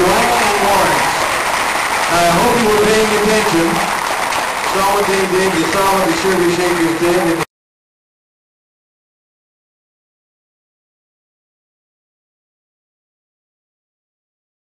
Black and. I hope you were paying attention. Saw what they did. You saw what the Sugar